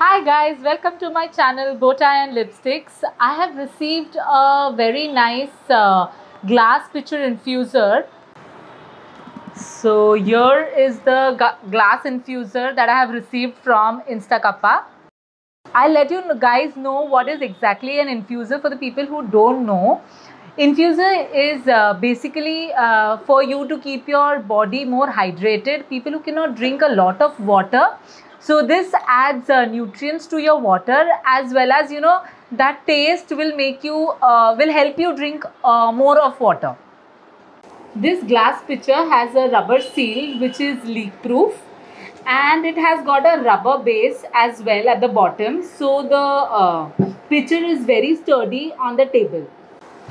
Hi guys, welcome to my channel Bowtie and Lipsticks. I have received a very nice uh, glass pitcher infuser. So here is the glass infuser that I have received from Instacuppa. I'll let you guys know what is exactly an infuser for the people who don't know. Infuser is uh, basically uh, for you to keep your body more hydrated. People who cannot drink a lot of water. So this adds uh, nutrients to your water as well as you know that taste will make you uh, will help you drink uh, more of water. This glass pitcher has a rubber seal which is leak proof and it has got a rubber base as well at the bottom so the uh, pitcher is very sturdy on the table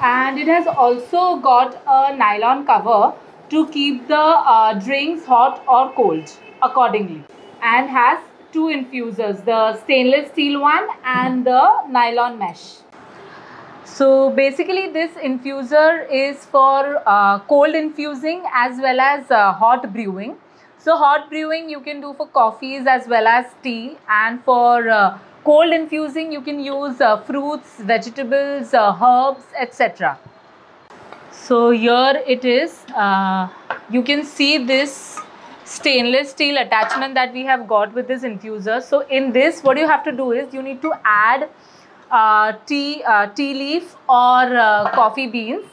and it has also got a nylon cover to keep the uh, drinks hot or cold accordingly and has two infusers the stainless steel one and the nylon mesh so basically this infuser is for uh, cold infusing as well as uh, hot brewing so hot brewing you can do for coffees as well as tea and for uh, cold infusing you can use uh, fruits, vegetables, uh, herbs etc. So here it is. Uh, you can see this stainless steel attachment that we have got with this infuser. So in this what you have to do is you need to add uh, tea, uh, tea leaf or coffee beans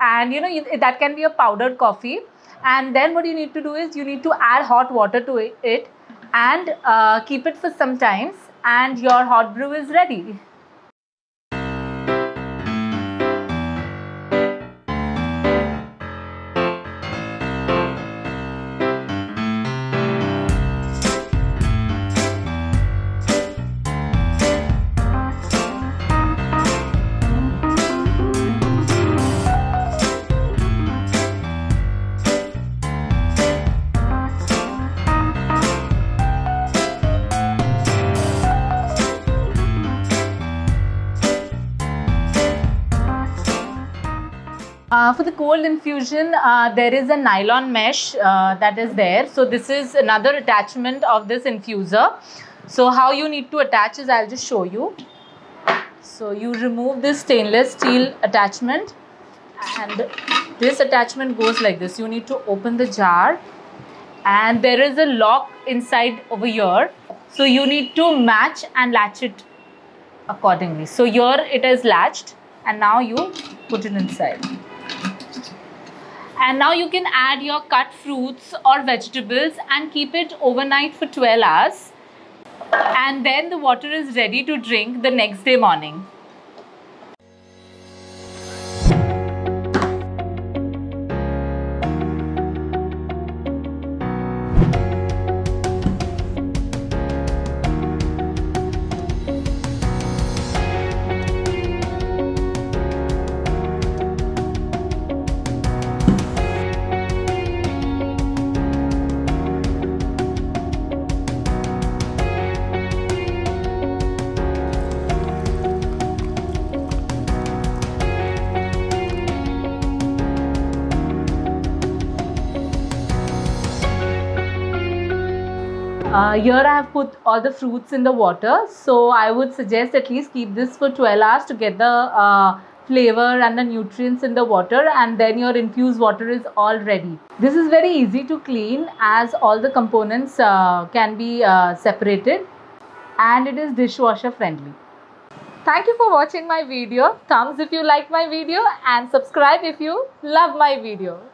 and you know that can be a powdered coffee and then what you need to do is you need to add hot water to it and uh, keep it for some times and your hot brew is ready. Uh, for the cold infusion, uh, there is a nylon mesh uh, that is there. So this is another attachment of this infuser. So how you need to attach is I'll just show you. So you remove this stainless steel attachment and this attachment goes like this. You need to open the jar and there is a lock inside over here. So you need to match and latch it accordingly. So here it is latched and now you put it inside and now you can add your cut fruits or vegetables and keep it overnight for 12 hours and then the water is ready to drink the next day morning. Uh, here I have put all the fruits in the water. So I would suggest at least keep this for 12 hours to get the uh, flavor and the nutrients in the water and then your infused water is all ready. This is very easy to clean as all the components uh, can be uh, separated and it is dishwasher friendly. Thank you for watching my video. Thumbs if you like my video and subscribe if you love my video.